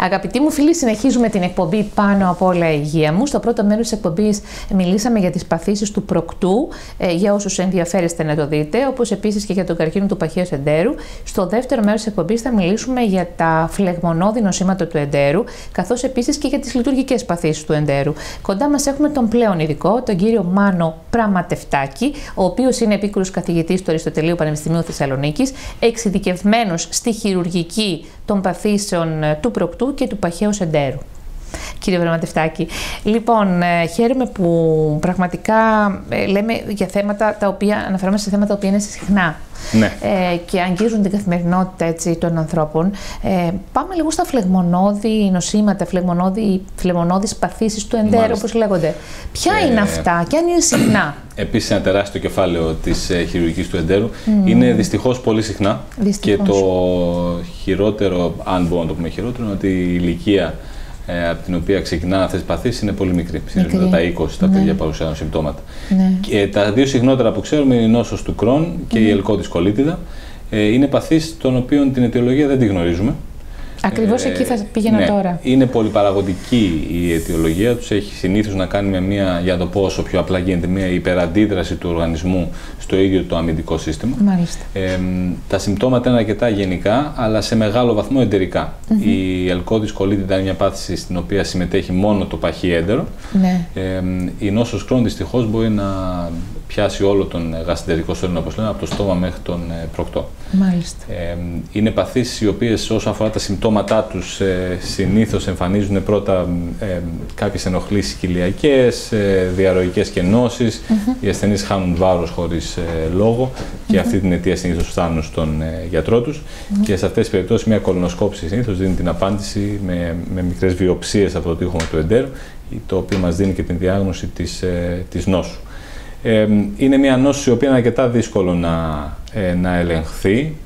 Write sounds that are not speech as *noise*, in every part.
Αγαπητοί μου φίλοι, συνεχίζουμε την εκπομπή πάνω από όλα η υγεία μου. Στο πρώτο μέρος της εκπομπής μιλήσαμε για τις παθήσεις του προκτού, ε, για όσους ενδιαφέρεστε να το δείτε, όπως επίσης και για τον καρκίνο του παχαίου εντέρου. Στο δεύτερο μέρος της εκπομπής θα μιλήσουμε για τα φλεγμονώδη νοσήματα του εντέρου, καθώς επίσης και για τις λειτουργικές παθήσεις του εντέρου. Κοντά μας έχουμε τον πλέον ειδικό, τον κύριο Μάνο Πραματευτάκη, ο οποίος είναι επίκουρος καθηγητής του Αριστοτελείου Πανεπιστημίου Θεσσαλονίκης, εξειδικευμένος στη χειρουργική των παθήσεων ε, του προκτού και του παχαίου εντέρου. Κύριε Βραματευτάκη, λοιπόν, ε, χαίρομαι που πραγματικά ε, λέμε για θέματα τα οποία αναφέρομαι σε θέματα τα οποία είναι συχνά Ναι. ε, και αγγίζουν την καθημερινότητα έτσι, των ανθρώπων. Ε, πάμε λίγο στα φλεγμονώδη νοσήματα, φλεγμονώδη, φλεγμονώδεις παθήσεις του εντέρου, Μάλιστα. όπως λέγονται. Ποια Ε, είναι αυτά και αν είναι συχνά; Επίσης, ένα τεράστιο κεφάλαιο της ε, χειρουργικής του εντέρου είναι δυστυχώς πολύ συχνά. Δυστυχώς. Και το χειρότερο, αν μπορούμε να το πούμε χειρότερο, είναι ότι η ηλικία ε, από την οποία ξεκινάνε αυτέ τι παθήσει είναι πολύ μικρή. Συνήθω τα 20 τα Ναι. παιδιά παρουσιάζουν συμπτώματα. ναι. Και τα δύο συχνότερα που ξέρουμε είναι η νόσος του Κρόν και η ελκώδης κολίτιδα. Ε, είναι παθήσεις των οποίων την αιτιολογία δεν τη γνωρίζουμε. Ακριβώς Ε, εκεί θα πήγαινα ναι, τώρα. Είναι πολυπαραγωγική η αιτιολογία τους. Έχει συνήθως να κάνει με μια, για να το πω όσο πιο απλά γίνεται, μια υπεραντίδραση του οργανισμού στο ίδιο το αμυντικό σύστημα. Μάλιστα. Ε, τα συμπτώματα είναι αρκετά γενικά, αλλά σε μεγάλο βαθμό εντερικά. Η ελκώδης κολίτιδα είναι μια πάθηση στην οποία συμμετέχει μόνο το παχύ έντερο. Ναι. Ε, η νόσος Κρόν δυστυχώς μπορεί να πιάσει όλο τον γαστεντερικό σώληνο, όπως λέμε, από το στόμα μέχρι τον ε, προκτό. Μάλιστα. Ε, είναι παθήσεις οι οποίες όσον αφορά τα συμπτώματά τους ε, συνήθως εμφανίζουν πρώτα ε, κάποιες ενοχλήσεις κοιλιακές, ε, διαρροικές και νόσεις. Οι ασθενείς χάνουν βάρος χωρίς ε, λόγο και αυτή την αιτία συνήθως φτάνουν στον ε, γιατρό τους. Και σε αυτές τις περιπτώσεις μια κολονοσκόπηση συνήθως δίνει την απάντηση με, με μικρές βιοψίες από το τείχομα του εντέρου, το οποίο μας δίνει και την διάγνωση της, ε, της νόσου. Ε, είναι μια νόση η οποία είναι αρκετά δύσκολο να, ε, να ελεγχθεί,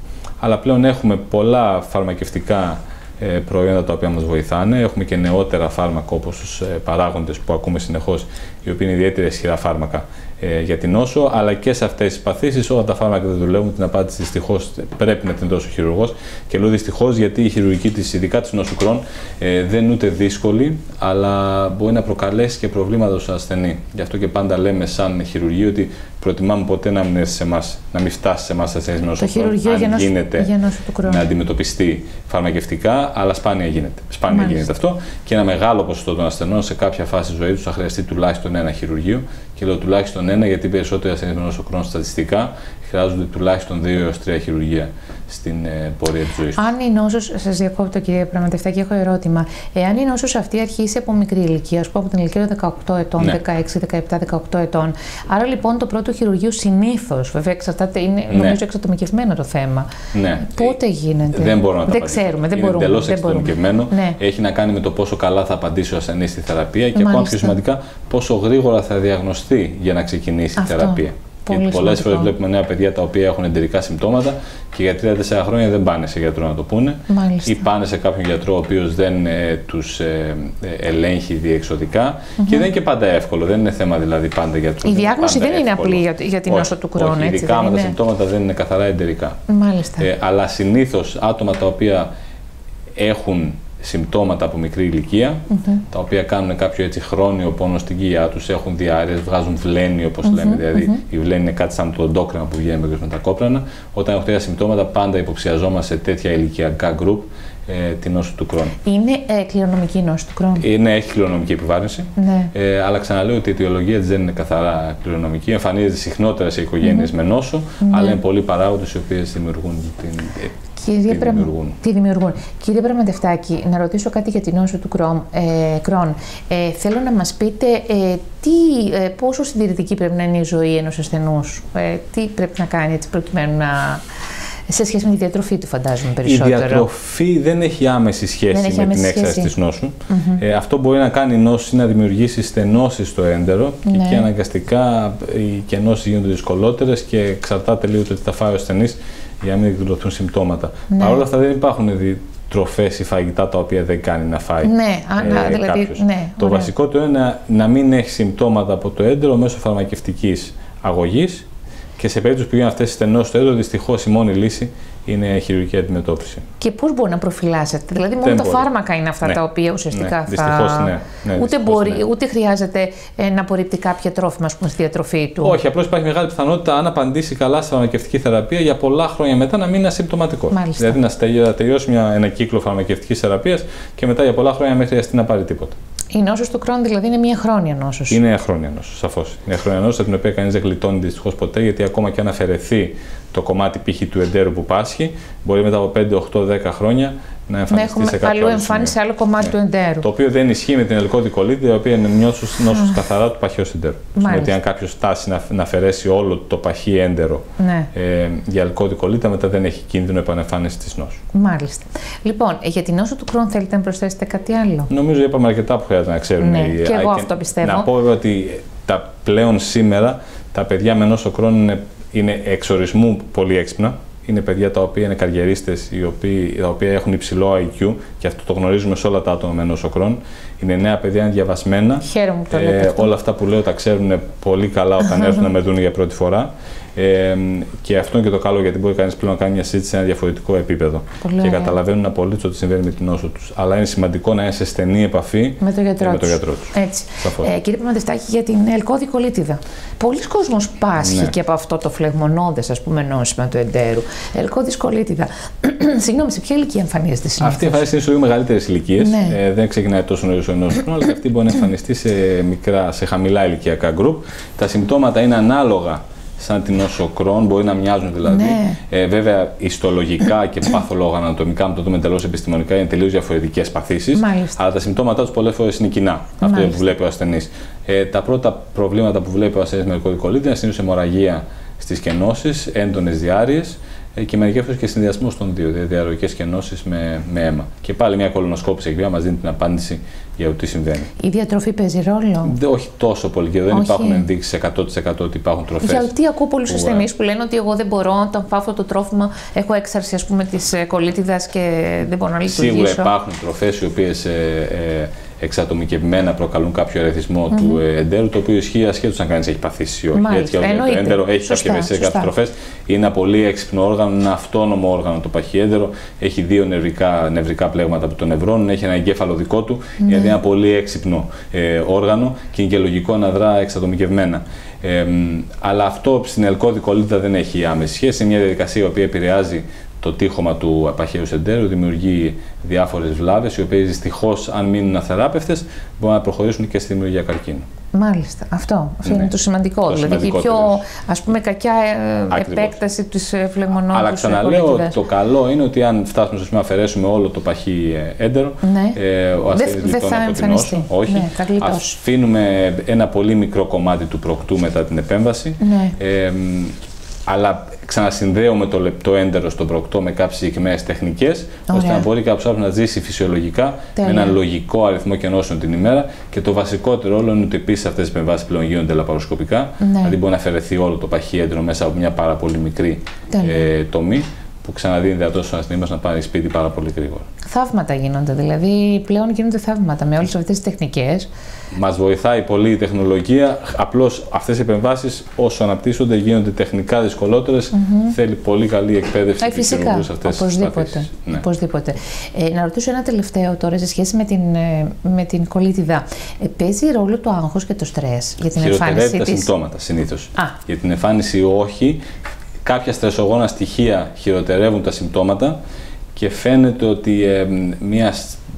αλλά πλέον έχουμε πολλά φαρμακευτικά ε, προϊόντα τα οποία μας βοηθάνε. Έχουμε και νεότερα φάρμακα όπως τους ε, παράγοντες που ακούμε συνεχώς, οι οποίοι είναι ιδιαίτερα ισχυρά φάρμακα ε, για την νόσο, αλλά και σε αυτές τις παθήσεις όλα τα φάρμακα δεν δουλεύουν. Την απάντηση δυστυχώς πρέπει να την δώσει ο χειρουργός και λέω δυστυχώς γιατί η χειρουργική της, ειδικά της νόσου Κρόν, ε, δεν είναι ούτε δύσκολη, αλλά μπορεί να προκαλέσει και προβλήματα στον ασθενή. Γι' αυτό και πάντα λέμε σαν χειρουργείο ότι προτιμάμε ποτέ να μην έρθει σε εμάς, να μην φτάσει σε εμάς ασθενής με νόσο Το Crohn, χειρουργείο για αν νόσο- γίνεται για νόσο του Crohn. να αντιμετωπιστεί φαρμακευτικά, αλλά σπάνια γίνεται. Σπάνια Μάλιστα. γίνεται αυτό και ένα μεγάλο ποσοστό των ασθενών σε κάποια φάση ζωής τους θα χρειαστεί τουλάχιστον ένα χειρουργείο. Και λέω τουλάχιστον ένα γιατί οι περισσότεροι ασθενεί με νόσο Crohn στατιστικά χρειάζονται τουλάχιστον δύο έως τρία χειρουργεία στην ε, πορεία της ζωής τους. Αν η νόσος, σας διακόπτω κύριε Πραγματευτάκη, έχω ερώτημα. Εάν η νόσος αυτή αρχίσει από μικρή ηλικία, ας πούμε από την ηλικία των 18 ετών, Ναι. 16, 17, 18 ετών, άρα λοιπόν το πρώτο χειρουργείο συνήθως, βέβαια εξαρτάται, είναι Ναι. νομίζω εξατομικευμένο το θέμα. Ναι. Πότε γίνεται; Δεν μπορώ να τα Δεν απαντήσω. ξέρουμε, δεν είναι μπορούμε. εντελώς δεν μπορούμε. εξατομικευμένο. Ναι. Έχει να κάνει με το πόσο καλά θα απαντήσει ο ασθενής στη θεραπεία και ακόμα Μάλιστα. πιο σημαντικά πόσο γρήγορα θα διαγνωστεί για να ξεκινήσει Αυτό. η θεραπεία. Πολύ Γιατί πολλές σημαντικό. φορές βλέπουμε νέα παιδιά τα οποία έχουν εντερικά συμπτώματα και για 3-4 χρόνια δεν πάνε σε γιατρό να το πούνε. Μάλιστα. Ή πάνε σε κάποιον γιατρό ο οποίος δεν ε, τους ε, ε, ελέγχει διεξοδικά. Και δεν είναι και πάντα εύκολο. Δεν είναι θέμα δηλαδή πάντα γιατρού. Η δεν είναι διάγνωση πάντα δεν είναι εύκολο. απλή για, για την Όχι, νόσο του Crohn, όχι, έτσι Ειδικά δεν με τα είναι. συμπτώματα δεν είναι καθαρά εντερικά. Μάλιστα. Ε, αλλά συνήθως άτομα τα οποία έχουν συμπτώματα από μικρή ηλικία, τα οποία κάνουν κάποιο έτσι χρόνιο πόνο στην κοιλιά τους, έχουν διάρρειες, βγάζουν βλένη όπως λέμε. Δηλαδή, η βλένη είναι κάτι σαν το ντόκρεμα που βγαίνει με τα κόπρανα. Όταν έχουν τέτοια συμπτώματα, πάντα υποψιαζόμαστε σε τέτοια ηλικιακά γκρουπ ε, την νόσο του Κρόν. Είναι ε, κληρονομική η νόση του Crohn. Ε, ναι, έχει κληρονομική επιβάρυνση. Ναι. Ε, αλλά ξαναλέω ότι η αιτιολογία της δεν είναι καθαρά κληρονομική. Εμφανίζεται συχνότερα σε οικογένειες με νόσο, αλλά είναι πολλοί παράγοντες οι οποίε δημιουργούν την. Ε, Κύριε τη Πραγμα- δημιουργούν. τη δημιουργούν. Κύριε Πραγματευτάκη, να ρωτήσω κάτι για την νόσο του Κρόμ, ε, Κρόν. Ε, θέλω να μας πείτε ε, τι, ε, πόσο συντηρητική πρέπει να είναι η ζωή ενός ασθενούς. Ε, τι πρέπει να κάνει έτσι προκειμένου να... Σε σχέση με τη διατροφή του φαντάζομαι Η περισσότερο. διατροφή δεν έχει άμεση σχέση Δεν έχει με άμεση την έξαρση σχέση. της νόσου. Ε, αυτό μπορεί να κάνει η νόση να δημιουργήσει στενώσεις στο έντερο και Ναι. εκεί αναγκαστικά οι κενώσεις γίνονται δυσκολότερες και εξαρτάται λίγο το τι θα φάει ο ασθενής για να μην εκδηλωθούν συμπτώματα. Ναι. Παρ' όλα αυτά δεν υπάρχουν δι- τροφές ή φαγητά τα οποία δεν κάνει να φάει Ναι, α, να, δηλαδή, κάποιος. ναι, Το ωραία. βασικό του είναι να, να μην έχει συμπτώματα από το έντερο μέσω φαρμακευτικής αγωγής Και σε περίπτωση που γίνουν αυτές οι στενώσεις του έδρου, δυστυχώς η μόνη λύση είναι χειρουργική αντιμετώπιση. Και πώς μπορεί να προφυλάσσεται, Δηλαδή, μόνο τα φάρμακα είναι αυτά ναι. τα οποία ουσιαστικά ναι. θα. Δυστυχώς, ναι. ναι ούτε, μπορεί, ναι. ούτε χρειάζεται ε, να απορρίπτει κάποια τρόφιμα πούμε, στη διατροφή του. Όχι, απλώς υπάρχει μεγάλη πιθανότητα αν απαντήσει καλά στη φαρμακευτική θεραπεία για πολλά χρόνια μετά να μην είναι ασυμπτωματικός. Μάλιστα. Δηλαδή να τελειώσει μια, ένα κύκλο φαρμακευτικής θεραπείας και μετά για πολλά χρόνια να μην χρειαστεί να πάρει τίποτα. Η νόσος του Κρόν δηλαδή είναι μια χρόνια νόσος. Είναι χρόνια νόσος, σαφώς. Είναι χρόνια νόσος, την οποία κανείς δεν γλιτώνει δυστυχώς ποτέ, γιατί ακόμα και αν αφαιρεθεί το κομμάτι π.χ. του εντέρου που πάσχει, μπορεί μετά από 5, 8, 10 χρόνια να εμφανιστεί να σε κάποιο αλλού εμφάνιση σε άλλο κομμάτι ναι. του εντέρου. Το οποίο δεν ισχύει με την ελκώδη η οποία είναι νόσο καθαρά του παχαίου εντέρου. Γιατί αν κάποιος φτάσει να, να αφαιρέσει όλο το παχύ έντερο ναι. ε, για ελκώδη κολλήτη, μετά δεν έχει κίνδυνο επανεμφάνιση της νόσου. Μάλιστα. Λοιπόν, για την νόσο του Κρόν θέλετε να προσθέσετε κάτι άλλο; Νομίζω είπαμε αρκετά που χρειάζεται να ξέρουν. Ναι, οι, και εγώ αυτό πιστεύω. Να πω βέβαια ότι τα πλέον σήμερα τα παιδιά με νόσο Κρόν είναι, είναι εξορισμού πολύ έξυπνα είναι παιδιά τα οποία είναι καριερίστες, τα οποία έχουν υψηλό IQ και αυτό το γνωρίζουμε σε όλα τα άτομα με νοσοκρόν. Είναι νέα παιδιά, είναι διαβασμένα. Χαίρομαι που το λέτε. Ε, όλα αυτά που λέω τα ξέρουν πολύ καλά όταν έρθουν να με δουν για πρώτη φορά. Ε, και αυτό είναι και το καλό γιατί μπορεί κανείς πλέον να κάνει μια συζήτηση σε ένα διαφορετικό επίπεδο. Πολύ και καταλαβαίνουν απολύτως τι συμβαίνει με την νόσο τους. Αλλά είναι σημαντικό να είναι σε στενή επαφή με τον γιατρό, με το γιατρό τους. Έτσι. Ε, κύριε Παπαντευτάκη, για την ελκώδη κολίτιδα. Πολλοί κόσμοι πάσχει ναι. και από αυτό το φλεγμονώδες νόσημα του εντέρου. Ελκώδη κολίτιδα. *clears throat* Συγγνώμη, σε ποια ηλικία εμφανίζεται συνήθως; Αυτή εμφανίζεται σε λίγο μεγαλύτερες ηλικίες. Ναι. Ε, δεν ξεκινάει τόσο νωρίς ο ενός αλλά αυτή μπορεί να εμφανιστεί σε, μικρά, σε χαμηλά ηλικιακά γκρουπ. Τα συμπτώματα είναι ανάλογα σαν την όσο κρόν, μπορεί να μοιάζουν δηλαδή. Ναι. Ε, βέβαια, ιστολογικά και *clears throat* παθολογανατομικά, αν το δούμε εντελώς επιστημονικά, είναι τελείως διαφορετικές παθήσεις. Αλλά τα συμπτώματά τους πολλές φορές είναι κοινά. Αυτό που βλέπει ο ασθενής. Ε, τα πρώτα προβλήματα που βλέπει ο ασθενής με κωδικολίτη είναι συνήθω αιμορραγία στις κενώσεις, έντονες διάρειε ε, και μερικές φορές και συνδυασμός των δύο, δηλαδή διαρροικέ κενώσει με, με αίμα. Και πάλι μια κολονοσκόπηση εκεί μας δίνει την απάντηση για το τι συμβαίνει. Η διατροφή παίζει ρόλο; Δε, όχι τόσο πολύ και δεν όχι. υπάρχουν ενδείξεις 100% ότι υπάρχουν τροφές. Γιατί ακούω πολλούς ασθενεί που λένε ότι εγώ δεν μπορώ, όταν φάω αυτό το τρόφιμα, έχω έξαρση ας πούμε, της ε, κολίτιδα και δεν μπορώ να λειτουργήσω. Σίγουρα υπάρχουν τροφές οι οποίες ε, ε, εξατομικευμένα προκαλούν κάποιο ερεθισμό mm-hmm. του εντέρου, το οποίο ισχύει ασχέτως αν κανείς έχει παθήσει ή όχι. Μάλιστα, Έτσι, το έντερο έχει κάποια ευαισθησία τροφέ. Είναι ένα πολύ έξυπνο όργανο, ένα αυτόνομο όργανο το παχυέντερο. Έχει δύο νευρικά, νευρικά πλέγματα από το νευρών, έχει ένα εγκέφαλο δικό του. Mm-hmm. Δηλαδή ένα πολύ έξυπνο ε, όργανο και είναι και λογικό να δρά εξατομικευμένα. Ε, αλλά αυτό στην ελκώδη κολλήτα δεν έχει άμεση σχέση. Είναι μια διαδικασία η οποία επηρεάζει το τείχομα του απαχαίου εντέρου, δημιουργεί διάφορες βλάβες, οι οποίες δυστυχώς, αν μείνουν αθεράπευτες, μπορούν να προχωρήσουν και στη δημιουργία καρκίνου. Μάλιστα. Αυτό, αυτό ναι. είναι το σημαντικό. Το δηλαδή σημαντικό η πιο ας πούμε, κακιά ε, επέκταση της φλεγμονώδου. Αλλά ξαναλέω ότι το καλό είναι ότι αν φτάσουμε στο σημείο να αφαιρέσουμε όλο το παχύ έντερο, ναι. ε, ο ασθενής δεν θα εμφανιστεί. Όχι. Ναι, αφήνουμε ένα πολύ μικρό κομμάτι του προκτού μετά την επέμβαση. Ναι. Ε, αλλά ξανασυνδέουμε το λεπτό έντερο στον προκτό με κάποιες συγκεκριμένες τεχνικές, ώστε να μπορεί κάποιος να ζήσει φυσιολογικά Τέλεια. με έναν λογικό αριθμό κενώσεων την ημέρα. Και το βασικότερο όλο είναι ότι επίσης αυτές τις επεμβάσεις πλέον γίνονται λαπαροσκοπικά. Ναι. Δηλαδή μπορεί να αφαιρεθεί όλο το παχύ έντερο μέσα από μια πάρα πολύ μικρή ε, τομή που ξαναδίνει δυνατότητα στον ασθενή μας να πάρει σπίτι πάρα πολύ γρήγορα. Θαύματα γίνονται, δηλαδή πλέον γίνονται θαύματα με όλες αυτές τις τεχνικές. Μας βοηθάει πολύ η τεχνολογία. Απλώς αυτές οι επεμβάσεις, όσο αναπτύσσονται, γίνονται τεχνικά δυσκολότερες. Mm-hmm. Θέλει πολύ καλή εκπαίδευση ε, φυσικά. αυτές Οπωσδήποτε. Ναι. Οπωσδήποτε. Ε, να ρωτήσω ένα τελευταίο τώρα σε σχέση με την, με την κολίτιδα. Ε, παίζει ρόλο το άγχος και το στρες για την εμφάνιση τα της... συμπτώματα συνήθως. Για την εμφάνιση όχι. Κάποια στρεσογόνα στοιχεία χειροτερεύουν τα συμπτώματα και φαίνεται ότι ε, μια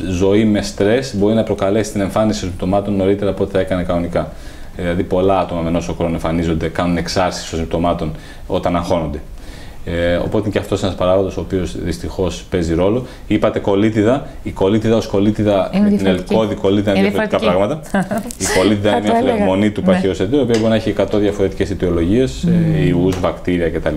ζωή με στρες μπορεί να προκαλέσει την εμφάνιση συμπτωμάτων νωρίτερα από ό,τι θα έκανε κανονικά. Δηλαδή, πολλά άτομα με νόσο χρόνο εμφανίζονται, κάνουν εξάρσεις των συμπτωμάτων όταν αγχώνονται. Ε, οπότε είναι και αυτός ένας παράγοντας ο οποίος δυστυχώς παίζει ρόλο. Είπατε κολίτιδα. Η κολίτιδα ως κολίτιδα είναι με την ελκώδη κολίτιδα είναι διαφορετικά πράγματα. *laughs* η κολίτιδα είναι μια φλεγμονή του παχαίου ναι. η οποία μπορεί να έχει 100 διαφορετικές αιτιολογίες, mm. ιούς, βακτήρια κτλ.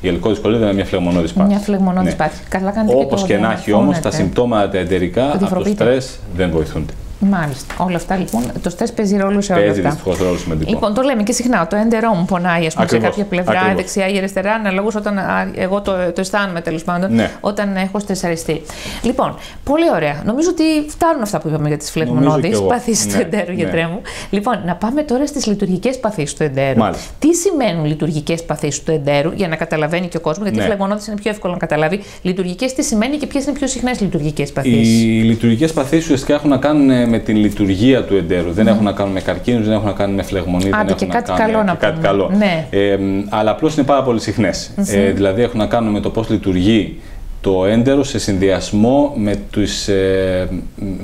Η ελκώδης κολίτιδα είναι μια φλεγμονώδης πάθης. Μια φλεγμονώδης ναι. πάθης. Καλά κάνετε Όπως και, και να έχει όμως, τα συμπτώματα τα εντερικά από το στρες δεν βοηθούνται. Μάλιστα. Όλα αυτά λοιπόν. Το στρες παίζει ρόλο σε όλα Παίζει αυτά. δυστυχώς ρόλο σημαντικό. Λοιπόν, το λέμε και συχνά. Το έντερό μου πονάει, ας πούμε, σε Ακριβώς, κάποια πλευρά, ακριβώς. δεξιά ή αριστερά, αναλόγως όταν α, εγώ το, το αισθάνομαι τέλος πάντων, Ναι. όταν έχω στρεσαριστεί. Λοιπόν, πολύ ωραία. Νομίζω ότι φτάνουν αυτά που είπαμε για τις Νομίζω φλεγμονώδει κι εγώ. παθήσεις του Ναι, εντέρου, ναι. γιατρέ μου. Λοιπόν, να πάμε τώρα στις λειτουργικές παθήσεις του εντέρου. Μάλιστα. Τι σημαίνουν λειτουργικές παθήσεις του εντέρου, για να καταλαβαίνει και ο κόσμος, γιατί Ναι. οι φλεγμονώδει είναι πιο εύκολο να καταλάβει. Λειτουργικές τι σημαίνει και ποιες είναι οι πιο συχνές λειτουργικές Οι παθήσεις; λειτουργικές παθήσεις ουσιαστικά έχουν να κάνουν ε, με την λειτουργία του εντέρου. Δεν έχουν να κάνουν με καρκίνους, δεν έχουν να κάνουν με φλεγμονή. δεν Άντε, έχουν και να κάτι κάνουν καλό να και κάτι πούμε. καλό. Ναι. Ε, μ, αλλά απλώς είναι πάρα πολύ συχνές. Ε, δηλαδή έχουν να κάνουν με το πώς λειτουργεί το έντερο σε συνδυασμό με, τους, ε,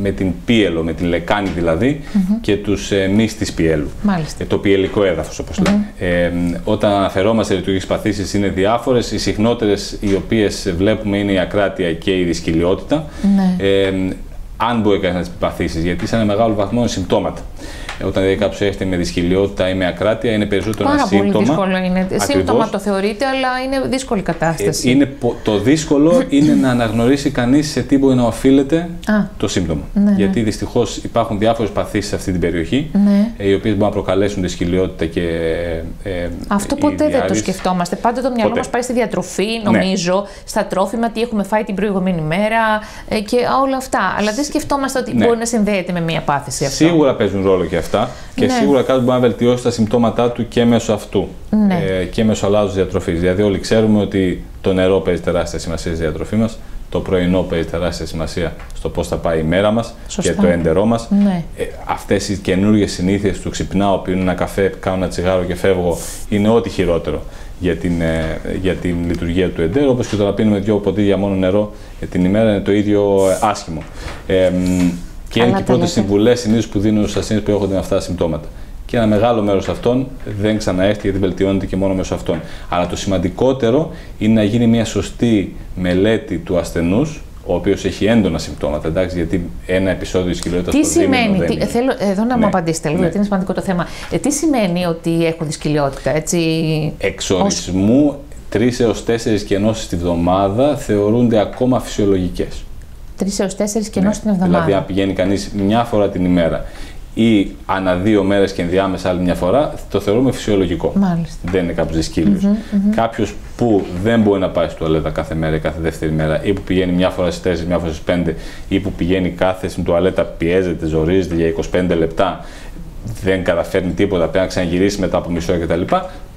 με την πίελο, με την λεκάνη δηλαδή και τους ε, μυς της πιέλου. Μάλιστα. Ε, το πιελικό έδαφος όπως λέμε. Ε, μ, όταν αναφερόμαστε σε λειτουργικές παθήσεις είναι διάφορες. Οι συχνότερες οι οποίες βλέπουμε είναι η ακράτεια και η δυσκυλιότητα. Ναι. Ε, μ, αν μπορεί κανείς να τις παθήσεις, γιατί σε ένα μεγάλο βαθμό είναι συμπτώματα. Ε, όταν δηλαδή κάποιος έρχεται με δυσκυλιότητα ή με ακράτεια, είναι περισσότερο Πάρα ένα πολύ σύμπτωμα. δύσκολο είναι. Ακριβώς. Σύμπτωμα το θεωρείται, αλλά είναι δύσκολη Ε, κατάσταση. είναι, πο- το δύσκολο *laughs* είναι να αναγνωρίσει κανείς σε τι μπορεί να οφείλεται Α. το σύμπτωμα. Ναι, Γιατί δυστυχώς υπάρχουν διάφορες παθήσεις σε αυτή την περιοχή, Ναι. Ε, οι οποίες μπορούν να προκαλέσουν δυσκυλιότητα και. Ε, Αυτό η ποτέ δεν το διάρρηση. σκεφτόμαστε. Πάντα το μυαλό Ποτέ. μας πάει στη διατροφή, Ναι. νομίζω, στα τρόφιμα, τι έχουμε φάει την προηγούμενη μέρα ε, και όλα αυτά. Αλλά δεν σκεφτόμαστε ότι Ναι. μπορεί να συνδέεται με μία πάθηση αυτό. Σίγουρα παίζουν ρόλο και αυτά και Ναι. σίγουρα κάτι μπορεί να βελτιώσει τα συμπτώματά του και μέσω αυτού Ναι. ε, και μέσω αλλάζου διατροφής. Δηλαδή, όλοι ξέρουμε ότι το νερό παίζει τεράστια σημασία στη διατροφή μας, το πρωινό παίζει τεράστια σημασία στο πώς θα πάει η μέρα μας και Σωστά. το έντερό μας. Ναι. Ε, Αυτές οι καινούργιες συνήθειες του ξυπνάω, πίνω ένα καφέ, κάνω ένα τσιγάρο και φεύγω, είναι ό,τι χειρότερο για την, ε, για την λειτουργία του εντέρου. Όπως και το να πίνουμε δύο ποτήρια μόνο νερό ε, την ημέρα είναι το ίδιο ε, άσχημο. Ε, μ, και είναι Καλά και οι τα πρώτες λέτε. συμβουλές συνήθως που δίνουν στους ασθενείς που έρχονται με αυτά τα συμπτώματα. Και ένα μεγάλο μέρος αυτών δεν ξαναέρχεται γιατί βελτιώνεται και μόνο μέσω αυτών. Αλλά το σημαντικότερο είναι να γίνει μια σωστή μελέτη του ασθενούς, ο οποίος έχει έντονα συμπτώματα. Εντάξει, γιατί ένα επεισόδιο ισχυρότητα Τι σημαίνει, τι, θέλω εδώ να μου Ναι. απαντήσετε λίγο, Ναι. γιατί είναι σημαντικό το θέμα. Ε, τι σημαίνει ότι έχω δυσκολιότητα, έτσι. Εξορισμού, τρεις έως τέσσερις κενώσεις τη βδομάδα θεωρούνται ακόμα φυσιολογικές. Τρεις έως τέσσερις κενό την εβδομάδα. Δηλαδή, αν πηγαίνει κανείς μια φορά την ημέρα ή ανά δύο μέρες και ενδιάμεσα άλλη μια φορά, το θεωρούμε φυσιολογικό. Μάλιστα. Δεν είναι κάποιος δυσκύλιος. Κάποιος που δεν μπορεί να πάει στο τουαλέτα κάθε μέρα ή κάθε δεύτερη μέρα, ή που πηγαίνει μια φορά στις 4, μια φορά στις 5, ή που πηγαίνει κάθε στην τουαλέτα, πιέζεται, ζορίζεται για 25 λεπτά, δεν καταφέρνει τίποτα, πρέπει να ξαναγυρίσει μετά από μισό κτλ.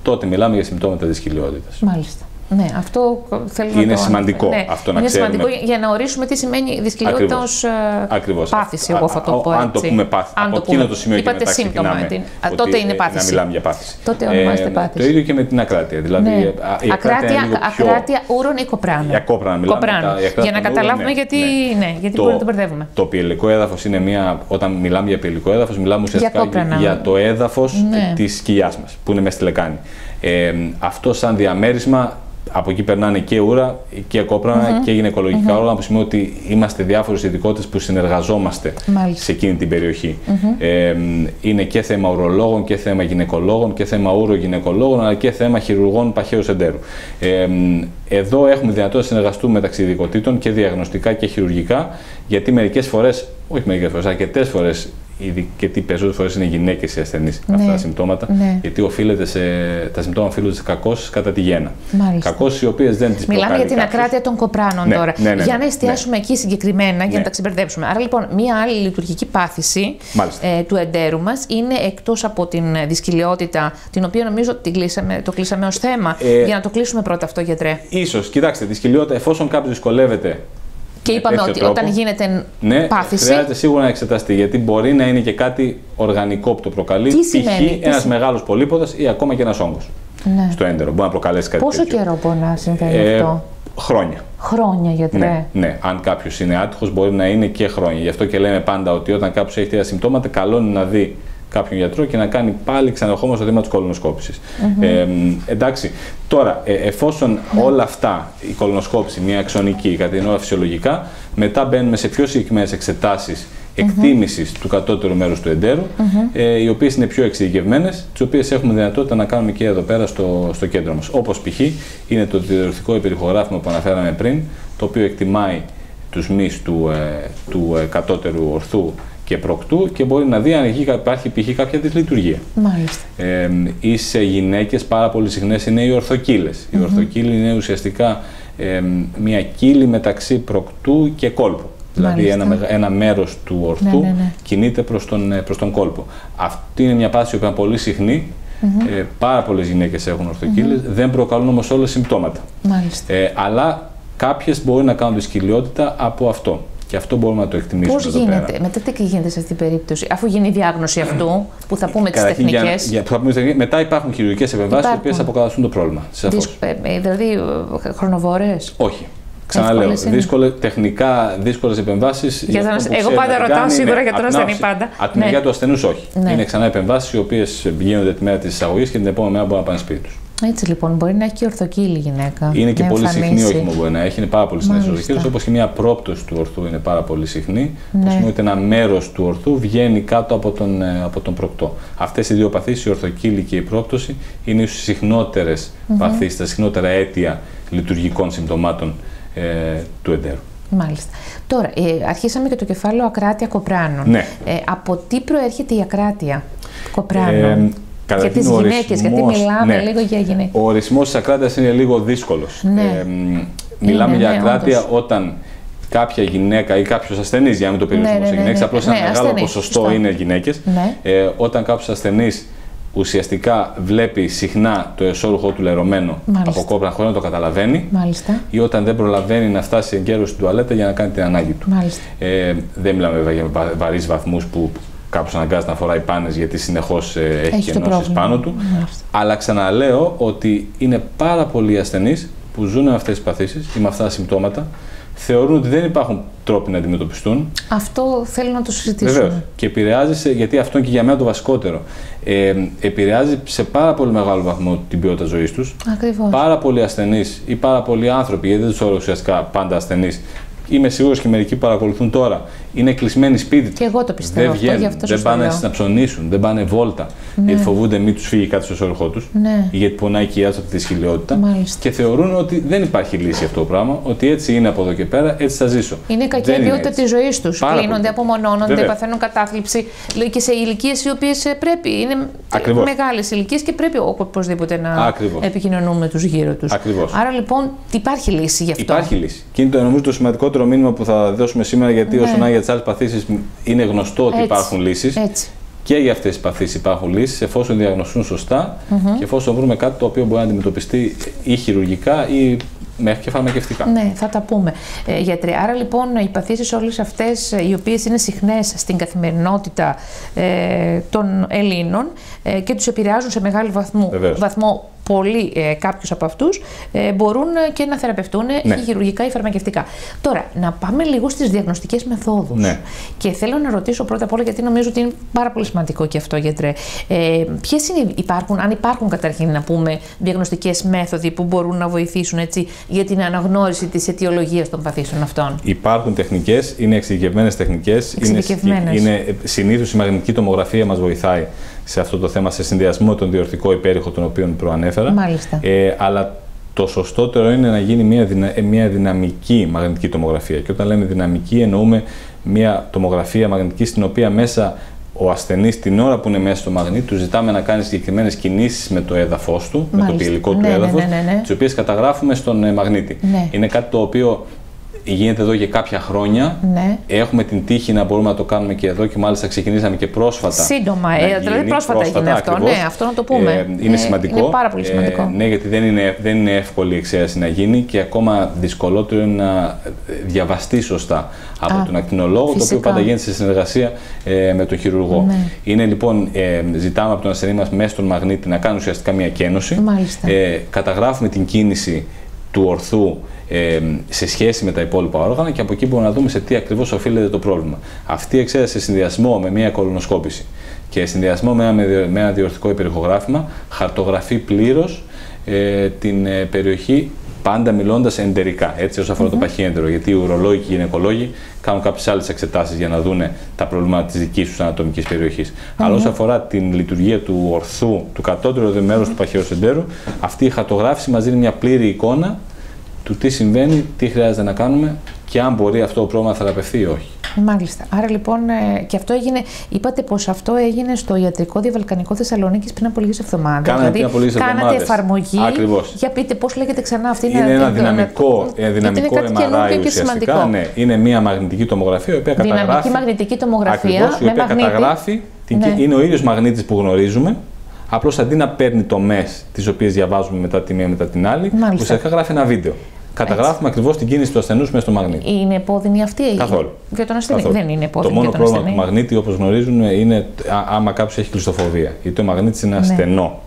Τότε μιλάμε για συμπτώματα δυσκυλιότητας. Μάλιστα. Ναι, αυτό θέλω να Είναι το σημαντικό ναι, αυτό να είναι ξέρουμε. σημαντικό για να ορίσουμε τι σημαίνει δυσκολιότητα ως Ακριβώς. Ακριβώς. πάθηση, Α- εγώ θα το α- πω Αν το έτσι. πούμε πάθηση, Αν από το εκείνο πούμε. το σημείο και Είπατε μετά σύμπτωμα, ξεκινάμε την- α, ότι, τότε είναι ε, πάθηση. Να μιλάμε για πάθηση. Τότε ονομάζεται πάθηση. Το ίδιο και με την ακράτεια. Δηλαδή, Ναι. ε, α, η ακράτεια είναι λίγο πιο... ακράτεια ούρων ή κοπράνο; Για κόπρανα μιλάμε, Κοπράνο. τα- η ακράτεια Για να των ούρων, καταλάβουμε ναι, γιατί, ναι. ναι, γιατί Το- μπορεί να το μπερδεύουμε. Το πιελικό έδαφος είναι μια. Όταν μιλάμε για πιελικό έδαφος, μιλάμε ουσιαστικά κόπρανα. για το έδαφος Ναι. της κοιλιά μας, που είναι μέσα στη λεκάνη. Ε, αυτό σαν διαμέρισμα, από εκεί περνάνε και ούρα και κόπρανα και γυναικολογικά όργανα, που σημαίνει ότι είμαστε διάφορες ειδικότητες που συνεργαζόμαστε Μάλιστα. σε εκείνη την περιοχή. Ε, είναι και θέμα ουρολόγων και θέμα γυναικολόγων και θέμα ουρογυναικολόγων, αλλά και θέμα χειρουργών παχαίους εντέρου. Ε, εδώ έχουμε δυνατότητα να συνεργαστούμε μεταξύ ειδικοτήτων και διαγνωστικά και χειρουργικά, γιατί μερικές φορές, όχι μερικές φορές, αρκετές φορές, γιατί περισσότερες φορές είναι γυναίκες οι ασθενείς με αυτά Ναι. τα συμπτώματα, Ναι. γιατί οφείλεται σε, τα συμπτώματα οφείλονται σε κακώσεις κατά τη γέννα. Μάλιστα. Κακώσεις οι οποίες δεν τις Μιλάμε για την ακράτεια των κοπράνων Ναι, τώρα. ναι, ναι, για να ναι. εστιάσουμε εκεί συγκεκριμένα, για Ναι. να τα ξεμπερδέψουμε. Άρα λοιπόν, μία άλλη λειτουργική πάθηση Μάλιστα. ε, του εντέρου μας είναι εκτός από την δυσκολιότητα, την οποία νομίζω την κλείσαμε, το κλείσαμε ως θέμα. Ε, για να το κλείσουμε πρώτα αυτό, γιατρέ. Ίσως, κοιτάξτε, τη σκυλιότητα, εφόσον κάποιος δυσκολεύεται Και με είπαμε τέτοιο ότι τρόπο, όταν γίνεται ναι, πάθηση. χρειάζεται σίγουρα να εξεταστεί γιατί μπορεί να είναι και κάτι οργανικό που το προκαλεί. Τι σημαίνει, τι π.χ. ένας σι- μεγάλος πολύποδα ή ακόμα και ένας όγκος Ναι. στο έντερο. Μπορεί να προκαλέσει κάτι Πόσο τέτοιο. καιρό μπορεί να συμβαίνει Ε, αυτό, Χρόνια. Χρόνια, γιατρέ. Ναι, ναι. Αν κάποιος είναι άτυχος, μπορεί να είναι και χρόνια. Γι' αυτό και λέμε πάντα ότι όταν κάποιος έχει τέτοια συμπτώματα, καλό είναι να δει κάποιον γιατρό και να κάνει πάλι ξαναρχόμενο στο θέμα της κολονοσκόπησης. Ε, εντάξει, τώρα, ε, εφόσον όλα αυτά, η κολονοσκόπηση, μια αξονική, κατά την ώρα φυσιολογικά, μετά μπαίνουμε σε πιο συγκεκριμένες εξετάσεις εκτίμησης του κατώτερου μέρους του εντέρου, ε, οι οποίες είναι πιο εξειδικευμένες, τις οποίες έχουμε δυνατότητα να κάνουμε και εδώ πέρα στο, στο κέντρο μας. Όπως π.χ. είναι το διορθωτικό υπερηχογράφημα που αναφέραμε πριν, το οποίο εκτιμάει τους μυς του, ε, του ε, κατώτερου ορθού και προκτού και μπορεί να δει αν υπάρχει π.χ. κάποια δυσλειτουργία. Μάλιστα. Ε, ή σε γυναίκες πάρα πολύ συχνές είναι οι ορθοκύλες. Η ορθοκύλη είναι ουσιαστικά ε, μια κύλη μεταξύ προκτού και κόλπου. Δηλαδή ένα, ένα μέρος του ορθού ναι, ναι, ναι. κινείται προς τον, προς τον κόλπο. Αυτή είναι μια πάση που είναι πολύ συχνή. Ε, πάρα πολλές γυναίκες έχουν ορθοκύλες, δεν προκαλούν όμως όλες συμπτώματα. Μάλιστα. Ε, αλλά κάποιες μπορεί να κάνουν δυσκολιότητα από αυτό. Και αυτό μπορούμε να το εκτιμήσουμε. Πώς γίνεται, πέρα. μετά τι γίνεται σε αυτή την περίπτωση, αφού γίνει η διάγνωση αυτού, που θα πούμε τις τεχνικές; Μετά υπάρχουν χειρουργικές επεμβάσεις, οι οποίες αποκαταστούν το πρόβλημα. Ε, ε, δηλαδή, ε, χρονοβόρες; Όχι. Ξαναλέω, δύσκολες, τεχνικά δύσκολες επεμβάσεις. Εγώ πάντα ρωτάω σίγουρα για τον ασθενή πάντα. Από την μεριά του ασθενούς, όχι. Ναι. Είναι ξανά επεμβάσεις οι οποίες γίνονται τη μέρα της εισαγωγής και την επόμενη μέρα μπορούν να πάνε σπίτι τους. Έτσι λοιπόν, μπορεί να έχει και ορθοκύλη γυναίκα. Είναι και πολύ συχνή όχι μόνο μπορεί να έχει, είναι πάρα πολύ συχνή ορθοκύλη, όπως και μια πρόπτωση του ορθού είναι πάρα πολύ συχνή. Ναι. Που σημαίνει ότι ένα μέρος του ορθού βγαίνει κάτω από τον, ε, από τον προκτό. Αυτές οι δύο παθήσεις, η ορθοκύλη και η πρόπτωση, είναι οι συχνότερες mm-hmm. παθήσεις, τα συχνότερα αίτια λειτουργικών συμπτωμάτων ε, του εντέρου. Μάλιστα. Τώρα, ε, αρχίσαμε και το κεφάλαιο ακράτεια κοπράνων. Ναι. Ε, από τι προέρχεται η ακράτεια κοπράνων; Ε, για τις γυναίκες, γιατί μιλάμε ναι. λίγο για γυναίκες. Ο ορισμός της ακράτειας είναι λίγο δύσκολος. Ναι. Ε, μιλάμε για ναι, ακράτεια όταν κάποια γυναίκα ή κάποιος ασθενής, για να μην το περιορίσουμε ναι, ναι, σε γυναίκες, απλώς ένα μεγάλο ποσοστό είναι γυναίκες. Ε, όταν κάποιος ασθενής ουσιαστικά βλέπει συχνά το εσώρουχο του λερωμένο Μάλιστα. από κόπρα χωρίς να το καταλαβαίνει Μάλιστα. ή όταν δεν προλαβαίνει να φτάσει εγκαίρως στην τουαλέτα για να κάνει την ανάγκη του. Ε, δεν μιλάμε βέβαια για βαρύς βαθμούς που κάποιο αναγκάζεται να φοράει πάνες γιατί συνεχώς ε, έχει, έχει κενώσεις πάνω του. Μάλιστα. Αλλά ξαναλέω ότι είναι πάρα πολλοί ασθενείς που ζουν με αυτές τις παθήσεις ή με αυτά τα συμπτώματα θεωρούν ότι δεν υπάρχουν τρόποι να αντιμετωπιστούν. Αυτό θέλω να το συζητήσουμε. Βεβαίως. Και επηρεάζει, γιατί αυτό είναι και για μένα το βασικότερο. Ε, επηρεάζει σε πάρα πολύ μεγάλο βαθμό την ποιότητα ζωής τους. Ακριβώς. Πάρα πολλοί ασθενείς ή πάρα πολλοί άνθρωποι, γιατί δεν τους όρω ουσιαστικά πάντα ασθενείς, είμαι σίγουρος και μερικοί παρακολουθούν τώρα, είναι κλεισμένοι σπίτι. Και εγώ το πιστεύω. Δεν βγαίνουν, αυτό, δεν πάνε να ψωνίσουν, δεν πάνε βόλτα. Ναι. Γιατί φοβούνται μην τους φύγει κάτι στο σώργο τους. Ναι. Ή γιατί πονάει και η από της δυσκολιότητα. Και θεωρούν ότι δεν υπάρχει λύση αυτό το πράγμα, ότι έτσι είναι από εδώ και πέρα, έτσι θα ζήσω. Είναι κακή ποιότητα της ζωής τους. Κλείνονται, απομονώνονται, παθαίνουν κατάθλιψη και σε ηλικίες οι οποίες πρέπει. Είναι μεγάλες ηλικίες και πρέπει οπωσδήποτε να Ακριβώς. επικοινωνούμε τους γύρω τους. Άρα λοιπόν υπάρχει λύση γι' αυτό. Υπάρχει λύση. Και είναι το, νομίζω το σημαντικότερο μήνυμα που θα δώσουμε σήμερα, γιατί ναι. όσον για τις άλλες παθήσεις είναι γνωστό ότι υπάρχουν λύσεις. Και για αυτές τις παθήσεις υπάρχουν λύσεις, εφόσον διαγνωστούν σωστά και εφόσον βρούμε κάτι το οποίο μπορεί να αντιμετωπιστεί ή χειρουργικά ή μέχρι και φαρμακευτικά. Ναι, θα τα πούμε. Ε, γιατρέ, άρα λοιπόν οι παθήσεις όλες αυτές ε, οι οποίες είναι συχνές στην καθημερινότητα ε, των Ελλήνων ε, και τους επηρεάζουν σε μεγάλο βαθμό, βαθμό πολλοί ε, κάποιους από αυτούς ε, μπορούν και να θεραπευτούν ναι. χειρουργικά ή φαρμακευτικά. Τώρα, να πάμε λίγο στις διαγνωστικές μεθόδους. Ναι. Και θέλω να ρωτήσω πρώτα απ' όλα, γιατί νομίζω ότι είναι πάρα πολύ σημαντικό και αυτό, γιατρέ. Ε, Ποιες υπάρχουν, αν υπάρχουν καταρχήν να πούμε, διαγνωστικές μέθοδοι που μπορούν να βοηθήσουν έτσι, για την αναγνώριση της αιτιολογίας των παθήσεων αυτών. Υπάρχουν τεχνικές, είναι εξειδικευμένες τεχνικές. Είναι, είναι συνήθως η μαγνητική τομογραφία μας βοηθάει σε αυτό το θέμα σε συνδυασμό με τον διορθικό υπέρηχο τον οποίο προανέφερα. Μάλιστα. Ε, αλλά το σωστότερο είναι να γίνει μια, δυνα, μια δυναμική μαγνητική τομογραφία. Και όταν λέμε δυναμική εννοούμε μια τομογραφία μαγνητική στην οποία μέσα ο ασθενής την ώρα που είναι μέσα στο μαγνήτη του ζητάμε να κάνει συγκεκριμένες κινήσεις με το έδαφος του, με το πυελικό του ναι, ναι έδαφος, ναι, ναι, ναι, τις οποίες καταγράφουμε στον ε, μαγνήτη. Ναι. Είναι κάτι το οποίο γίνεται εδώ για κάποια χρόνια. Ναι. Έχουμε την τύχη να μπορούμε να το κάνουμε και εδώ και μάλιστα ξεκινήσαμε και πρόσφατα. Σύντομα, ε, δηλαδή πρόσφατα, έγινε αυτό. Ναι, αυτό να το πούμε. Ε, είναι ε, σημαντικό. Είναι πάρα πολύ σημαντικό. Ε, ναι, γιατί δεν είναι, δεν είναι εύκολη η εξαίρεση να γίνει και ακόμα δυσκολότερο είναι να διαβαστεί σωστά από Α, τον ακτινολόγο, φυσικά. το οποίο πάντα γίνεται σε συνεργασία ε, με τον χειρουργό. Ναι. Είναι λοιπόν, ε, ζητάμε από τον ασθενή μας μέσα στον μαγνήτη να κάνει ουσιαστικά μια κένωση. Ε, καταγράφουμε την κίνηση του ορθού ε, σε σχέση με τα υπόλοιπα όργανα και από εκεί μπορούμε να δούμε σε τι ακριβώς οφείλεται το πρόβλημα. Αυτή η εξέταση σε συνδυασμό με μια κολονοσκόπηση και συνδυασμό με ένα, με ένα διορθικό υπερηχογράφημα χαρτογραφεί πλήρως ε, την ε, περιοχή πάντα μιλώντας εντερικά, έτσι όσο αφορά mm-hmm. το παχύεντερο. Γιατί οι ουρολόγοι και οι γυναικολόγοι κάνουν κάποιες άλλες εξετάσεις για να δούνε τα προβλήματα της δικής τους ανατομικής περιοχής. Mm-hmm. Αλλά όσο αφορά την λειτουργία του ορθού, του κατώτερου μέρου mm-hmm. του παχαιοσεντέρου, αυτή η χαρτογράφηση μας δίνει μια πλήρη εικόνα του τι συμβαίνει, τι χρειάζεται να κάνουμε και αν μπορεί αυτό το πρόβλημα να θεραπευθεί ή όχι. Μάλιστα. Άρα λοιπόν ε, και αυτό έγινε, είπατε πως αυτό έγινε στο Ιατρικό Διαβαλκανικό Θεσσαλονίκης πριν από λίγες εβδομάδες. Κάνατε δηλαδή, πριν από λίγες κάνατε εβδομάδες. εφαρμογή. Ακριβώς. Για πείτε πώς λέγεται ξανά αυτή. Είναι ένα δυναμικό, ε, δυναμικό είναι κάτι καινούργιο MRI και ουσιαστικά. σημαντικό. Ναι, είναι μια μαγνητική τομογραφία η οποία Δυναμική καταγράφει. μαγνητική τομογραφία Ακριβώς, η με οποία μαγνήτη. καταγράφει. την- Ναι. Είναι ο ίδιος μαγνήτης που γνωρίζουμε. Απλώς αντί να παίρνει τομές τις οποίες διαβάζουμε μετά τη μία μετά την άλλη, Μάλιστα. ουσιαστικά γράφει ένα βίντεο. Καταγράφουμε ακριβώς την κίνηση του ασθενούς μέσα στο μαγνήτη. Είναι επώδυνη αυτή η Καθόλου. Για τον ασθενή. Καθόλου. Δεν είναι Το επώδυνη μόνο για τον πρόβλημα ασθενή. του μαγνήτη, όπως γνωρίζουν, είναι α- άμα κάποιος έχει κλειστοφοβία. Γιατί ο μαγνήτης είναι ένα Ναι. στενό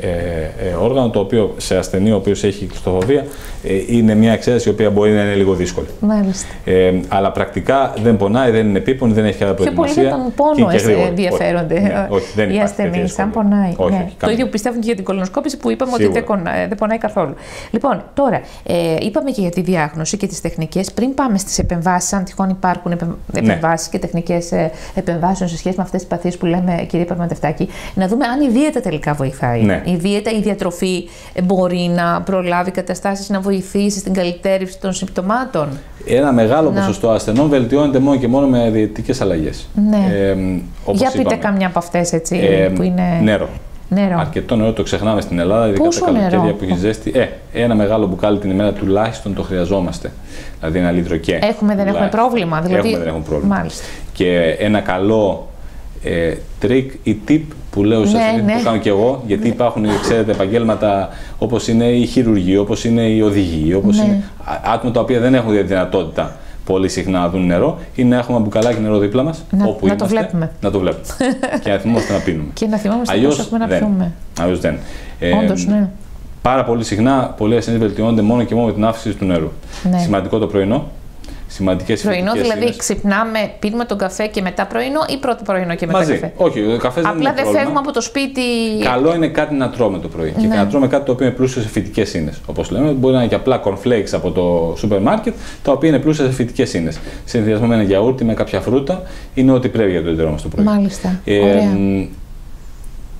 ε, ε, όργανο, το οποίο σε ασθενή ο οποίος έχει κλειστοφοβία ε, είναι μια εξαίρεση η οποία μπορεί να είναι λίγο δύσκολη. Μάλιστα. Ε, αλλά πρακτικά δεν πονάει, δεν είναι επίπονη, δεν έχει κάποια Πιο πολύ προετοιμασία. για τον πόνο και- και γρήγορη. ενδιαφέρονται Όχι, ναι, όχι, δεν οι υπάρχει τέτοια ασθενεί, αν δυσκολία. πονάει. Όχι, ναι. όχι, το καμία. ίδιο πιστεύουν και για την κολονοσκόπηση που είπαμε ότι Σίγουρα. δεν, κονα- δεν πονάει καθόλου. Λοιπόν, τώρα, ε, είπαμε και για τη διάγνωση και τις τεχνικές. Πριν πάμε στις επεμβάσεις, αν τυχόν υπάρχουν Ναι. επεμβάσεις και τεχνικές επεμβάσεων σε σχέση με αυτές τις παθήσει που λέμε, κύριε Παρματευτάκη, να δούμε αν η δίαιτα τελικά βοηθάει. Ναι. Η δίαιτα, η διατροφή ε, μπορεί να προλάβει καταστάσεις, να βοηθήσει στην καλυτέρευση των συμπτωμάτων; Ένα μεγάλο Να. ποσοστό ασθενών βελτιώνεται μόνο και μόνο με διαιτητικές αλλαγές. Ναι. Ε, όπως Για πείτε είπαμε. καμιά από αυτές, έτσι, Ε, που είναι. Νερό. Νερό. Αρκετό νερό το ξεχνάμε στην Ελλάδα, ειδικά Πόσο τα καλοκαίρια νερό; που έχει ζέστη. Ε, ένα μεγάλο μπουκάλι την ημέρα τουλάχιστον το χρειαζόμαστε. Δηλαδή ένα λίτρο και. Έχουμε, δεν έχουμε τουλάχιστον. πρόβλημα. Δηλαδή... Έχουμε, δεν έχουμε πρόβλημα. Μάλιστα. Και ένα καλό ε, trick ή tip που λέω σε Ναι, ασθενείς, ναι. που κάνω και εγώ, γιατί υπάρχουν, ξέρετε, επαγγέλματα όπως είναι η χειρουργοί, όπως είναι οι οδηγοί, όπως Ναι. είναι α- άτομα τα οποία δεν έχουν τη δυνατότητα πολύ συχνά να δουν νερό ή να έχουμε ένα μπουκαλάκι νερό δίπλα μας. Να- όπου να το είμαστε, βλέπουμε. Να το βλέπουμε. *laughs* και να θυμόμαστε να πίνουμε. Και να θυμόμαστε Αλλιώς πώ έχουμε να δεν. πιούμε. Αλλιώς δεν. Ε, Όντως, ναι. Πάρα πολύ συχνά πολλοί ασθενείς βελτιώνονται μόνο και μόνο με την αύξηση του νερού. Ναι. Σημαντικό το πρωινό. Σημαντικές Πρωινό, δηλαδή ξυπνάμε, πίνουμε τον καφέ και μετά πρωινό ή πρώτο πρωινό και μετά Μαζί. καφέ; Όχι, ο καφές δεν Απλά είναι δεν πρόβλημα. φεύγουμε από το σπίτι. Καλό είναι κάτι να τρώμε το πρωί. Και Ναι. να τρώμε κάτι το οποίο είναι πλούσιο σε φυτικές ίνε. Όπως λέμε, μπορεί να είναι και απλά cornflakes από το σούπερ μάρκετ, τα οποία είναι πλούσια σε φυτικές ίνε. Συνδυασμό με ένα γιαούρτι, με κάποια φρούτα, είναι ό,τι πρέπει για το εντερό μας το πρωί. Μάλιστα. Ε, Ωραία.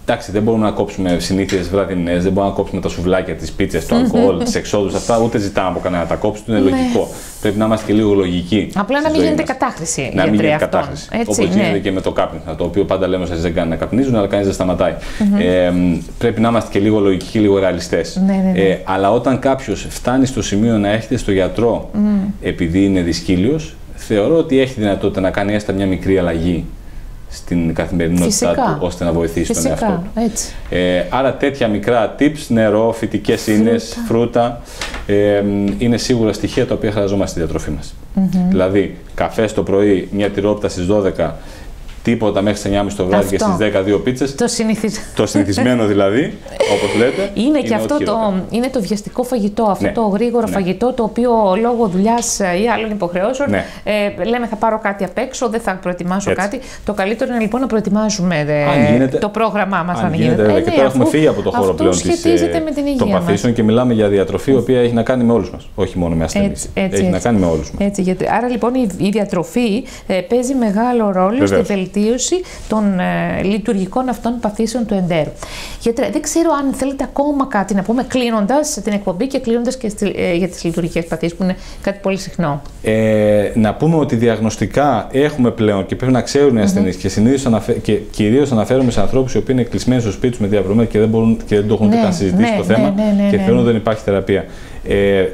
Μ, Εντάξει, δεν μπορούμε να κόψουμε συνήθειες βραδινές, δεν μπορούμε να κόψουμε τα σουβλάκια, τις πίτσες, το αλκοόλ, τις εξόδους. Αυτά ούτε ζητάμε από κανένα να τα κόψουν, είναι Ναι. λογικό. Πρέπει να είμαστε και λίγο λογικοί. Απλά να στη μην ζωή γίνεται μας. κατάχρηση. Να μην γιατρέ, γίνεται αυτών. κατάχρηση. Έτσι, Όπως ναι. γίνεται και με το κάπνισμα, το οποίο πάντα λέμε ότι δεν κάνει να καπνίζουν, αλλά κανείς δεν σταματαει Ε, μ, πρέπει να είμαστε και λίγο λογικοί και λίγο ρεαλιστές. Ναι, ναι, ναι. Ε, αλλά όταν κάποιος φτάνει στο σημείο να έρχεται στο γιατρό επειδή είναι δυσκύλιος, θεωρώ ότι έχει δυνατότητα να κάνει έστω μια μικρή αλλαγή στην καθημερινότητά Φυσικά. του ώστε να βοηθήσει τον εαυτό Φυσικά, του. έτσι. Ε, άρα τέτοια μικρά tips, νερό, φυτικές ίνες, φρούτα, ε, μ, είναι σίγουρα στοιχεία τα οποία χρειαζόμαστε στη διατροφή μας. Δηλαδή, καφέ το πρωί, μια τυρόπιτα στις 12, τίποτα μέχρι τις 9.30 το βράδυ και Αυτό. στις 10 δύο πίτσες. Το συνηθίζ... το συνηθισμένο δηλαδή, όπως λέτε. Είναι και αυτό ό,τι το, χειρότερο. είναι το βιαστικό φαγητό, αυτό Ναι. το γρήγορο Ναι. φαγητό το οποίο λόγω δουλειάς ή άλλων υποχρεώσεων Ναι. ε, λέμε θα πάρω κάτι απ' έξω, δεν θα προετοιμάσω Έτσι. κάτι. Το καλύτερο είναι λοιπόν να προετοιμάζουμε ε, Αν γίνεται- το πρόγραμμά μας. Αν γίνεται, βέβαια. και τώρα έχουμε φύγει από το χώρο αυτό πλέον της, σχετίζεται ε, με την των υγεία μας. παθήσεων και μιλάμε για διατροφή η οποία έχει να κάνει με όλους μας, όχι μόνο με ασθενείς. Έτσι, έτσι, έχει να έτσι. κάνει με όλους μας. Έτσι, γιατί, άρα λοιπόν η, η διατροφή ε, παίζει μεγάλο ρόλο Βεβαίως. στη βελτίωση των ε, λειτουργικών αυτών παθήσεων του εντέρου. Γιατρέ, δεν ξέρω αν θέλετε ακόμα κάτι να πούμε κλείνοντας την εκπομπή και κλείνοντας και στη- ε, για τις λειτουργικές παθήσεις που είναι κάτι πολύ συχνό. Ε, να πούμε ότι διαγνωστικά έχουμε πλέον και πρέπει να ξέρουν οι ασθενείς και συνήθως αναφε... και κυρίως αναφέρομαι σε ανθρώπους οι οποίοι είναι κλεισμένοι στο σπίτι τους με διαβρωμένα και δεν, μπορούν, και δεν το έχουν ούτε Ναι, καν συζητήσει ναι, το ναι, θέμα ναι, ναι, και ναι, θεωρούν ναι. ότι δεν υπάρχει θεραπεία. Ε,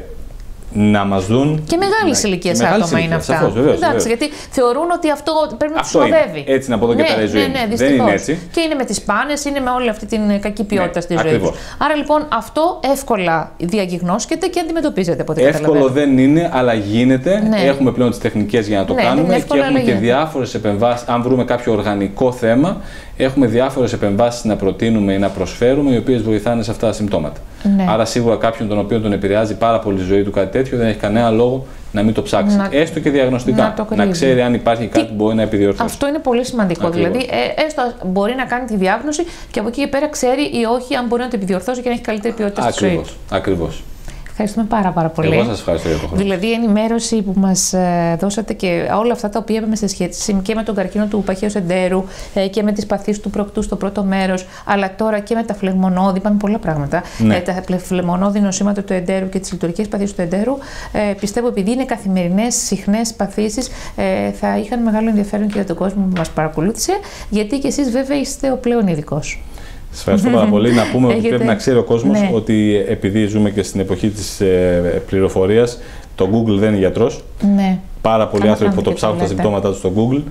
να μας δουν. Και μεγάλη να- ηλικία και μεγάλης άτομα είναι ηλικίας, αυτά. σαφώς, βεβαίως, Εντάξει, βεβαίως. γιατί θεωρούν ότι αυτό πρέπει να τους Αυτό είναι. συνοδεύει. Έτσι είναι από εδώ και ναι, πέρα η ζωή Ναι, είναι. ναι, Δεν δυστυχώς. είναι έτσι. Και είναι με τις πάνες, είναι με όλη αυτή την ε, κακή ποιότητα Ναι, στη ζωή ακριβώς. τους. Άρα λοιπόν αυτό εύκολα διαγνώσκεται και αντιμετωπίζεται από ό,τι Εύκολο καταλαβαίνω. δεν είναι, αλλά γίνεται. Ναι. Έχουμε πλέον τις τεχνικές για να το Ναι, δεν κάνουμε είναι και εύκολο, έχουμε αλλά και γίνεται. διάφορες επεμβάσεις. Αν βρούμε κάποιο οργανικό θέμα, έχουμε διάφορες επεμβάσεις να προτείνουμε ή να προσφέρουμε, οι οποίες βοηθάνε σε αυτά τα συμπτώματα. Ναι. Άρα, σίγουρα κάποιον τον οποίο τον επηρεάζει πάρα πολύ η ζωή του κάτι τέτοιο, δεν έχει κανένα λόγο να μην το ψάξει. Να- Έστω και διαγνωστικά. να το κρύβει. ξέρει αν υπάρχει κάτι που μπορεί να επιδιορθώσει. Αυτό είναι πολύ σημαντικό. Ακριβώς. Δηλαδή, ε, έστω μπορεί να κάνει τη διάγνωση και από εκεί και πέρα ξέρει ή όχι αν μπορεί να το επιδιορθώσει και να έχει καλύτερη ποιότητα στη ζωή Ακριβώς. Του. Ακριβώς. Ευχαριστούμε πάρα, πάρα πολύ. Εγώ σας ευχαριστώ για το χρόνο. Δηλαδή, η ενημέρωση που μας δώσατε και όλα αυτά τα οποία είπαμε σε σχέση και με τον καρκίνο του παχαίου εντέρου και με τις παθήσεις του προκτού στο πρώτο μέρος, αλλά τώρα και με τα φλεγμονώδη, είπαμε πολλά πράγματα. Ναι. τα φλεγμονώδη νοσήματα του εντέρου και τις λειτουργικές παθήσεις του εντέρου, πιστεύω επειδή είναι καθημερινές, συχνές παθήσεις, θα είχαν μεγάλο ενδιαφέρον και για τον κόσμο που μας παρακολούθησε, γιατί και εσείς βέβαια είστε ο πλέον ειδικός. Σα ευχαριστώ πάρα πολύ. Να πούμε ότι πρέπει να ξέρει ο κόσμος ναι. ότι επειδή ζούμε και στην εποχή της ε, πληροφορίας, το Google δεν είναι γιατρός. Ναι. Πάρα πολλοί άνθρωποι που το ψάχνουν τα συμπτώματά τους στο Google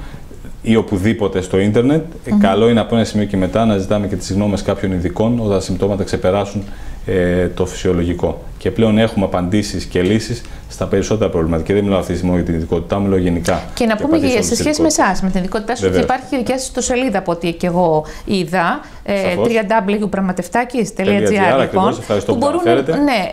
ή οπουδήποτε στο ίντερνετ. Mm -hmm. Καλό είναι από ένα σημείο και μετά να ζητάμε και τις γνώμες κάποιων ειδικών όταν τα συμπτώματα ξεπεράσουν ε, το φυσιολογικό. Και πλέον έχουμε απαντήσεις και λύσεις στα περισσότερα προβλήματα. Και δεν μιλάω αυτή τη στιγμή για την ειδικότητά, μιλάω γενικά. Και να πούμε και σε σχέση με εσάς, με την ειδικότητά σα, ότι υπάρχει και δικιά σα σελίδα από ό,τι και εγώ είδα. Ε, www.πραγματευτάκη.gr λοιπόν. Που μπορούν, ναι,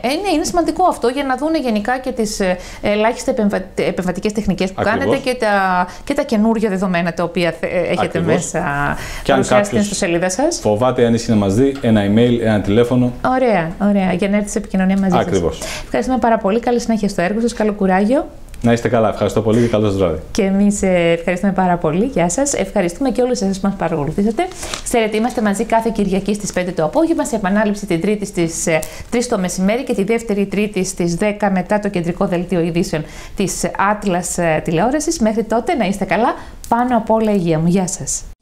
είναι, είναι σημαντικό αυτό για να δουν γενικά και τις ε, ελάχιστε επεμβατικές τεχνικές που Ακριβώς. κάνετε και τα, και τα καινούργια δεδομένα τα οποία ε, έχετε Ακριβώς. μέσα. Και αν κάποιος στο σελίδα σας. Φοβάται αν να μας δει, ένα email, ένα τηλέφωνο. Ωραία, ωραία. Για να έρθεις σε επικοινωνία μαζί σας. Ευχαριστούμε πάρα πολύ. Καλή συνέχεια στο έργο σας. Καλό κουράγιο. Να είστε καλά. Ευχαριστώ πολύ και καλό σα βράδυ. Και εμείς ε, ευχαριστούμε πάρα πολύ. Γεια σας. Ευχαριστούμε και όλους εσάς που μας παρακολουθήσατε. Ξέρετε, είμαστε μαζί κάθε Κυριακή στις 5 το απόγευμα, σε επανάληψη την Τρίτη στις 3 το μεσημέρι και τη δεύτερη Τρίτη στις 10 μετά το κεντρικό δελτίο ειδήσεων της Atlas ε, τηλεόρασης. Μέχρι τότε να είστε καλά. Πάνω από όλα υγεία μου. Γεια σας.